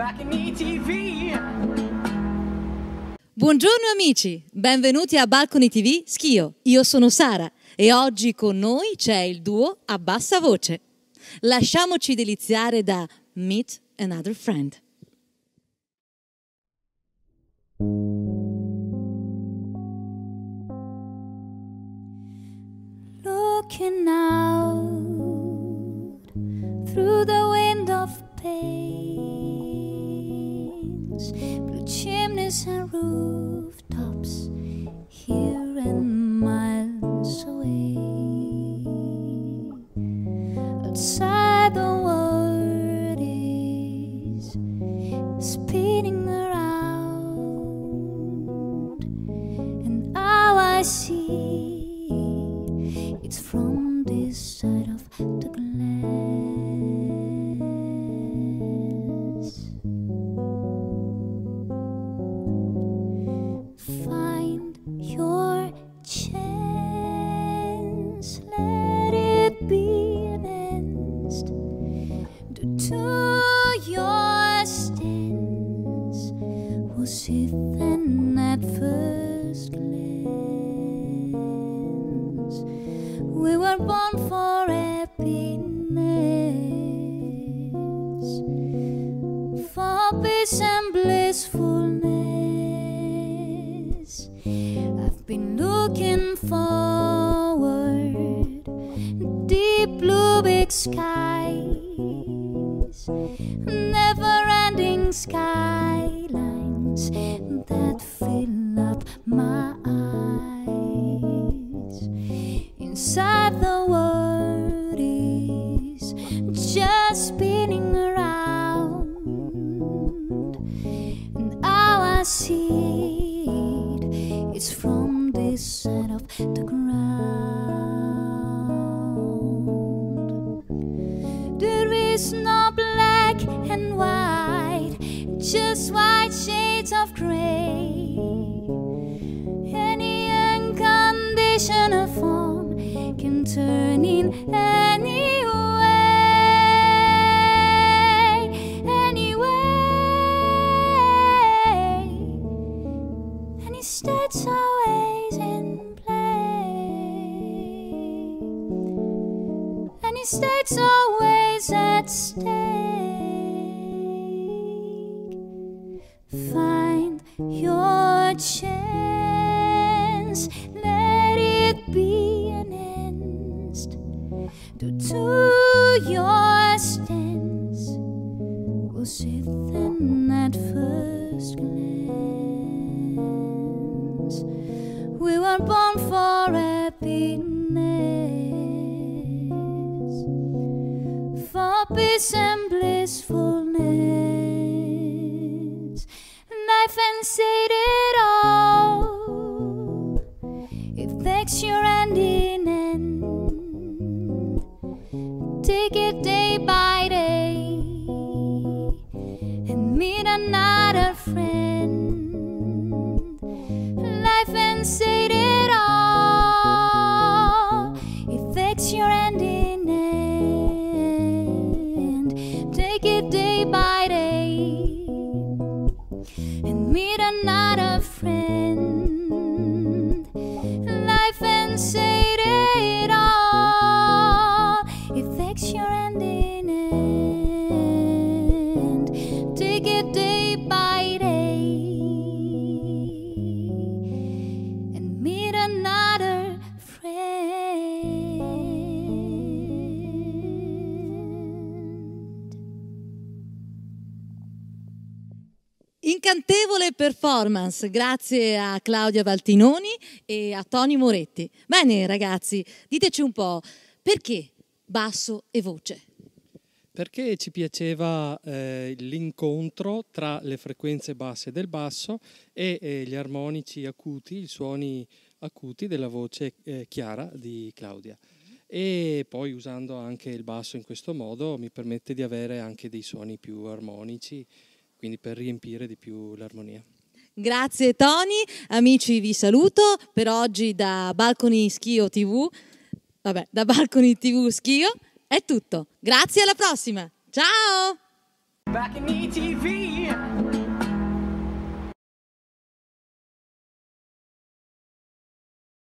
back in ETV. Buongiorno amici, benvenuti a Balcony TV Schio. Io sono Sara e oggi con noi c'è il duo a bassa voce. Lasciamoci deliziare da Meet Another Friend. Looking out through the wind of pains, chimneys and rooftops here and miles away. Outside the world is spinning around, and now I see it's from this side Find your chance, let it be end to your stance. Was it then at first glance? We were born for happiness, for peace and been looking forward, deep blue big skies, never ending skylines that fill up my eyes. Inside the world is just spinning around, and now I see is no black and white, just white shades of gray. Any unconditional form can turn in And it stays always at stake. Find your chance, let it be an end to, to your stance. we'll see then at first glance? We were born for happiness, peace and blissfulness. Life and said it all. It takes your hand in hand. Take it day by day and meet another friend. Life and said it all. It takes your hand and meet Incantevole performance, grazie a Claudia Valtinoni e a Tony Moretti. Bene ragazzi, diteci un po', perché basso e voce? Perché ci piaceva eh, l'incontro tra le frequenze basse del basso e eh, gli armonici acuti, i suoni acuti della voce eh, chiara di Claudia. E poi usando anche il basso in questo modo mi permette di avere anche dei suoni più armonici, quindi per riempire di più l'armonia. Grazie Tony, amici vi saluto per oggi da Balcony Schio TV. Vabbè, da Balcony TV Schio è tutto. Grazie alla prossima. Ciao! Back in ETV,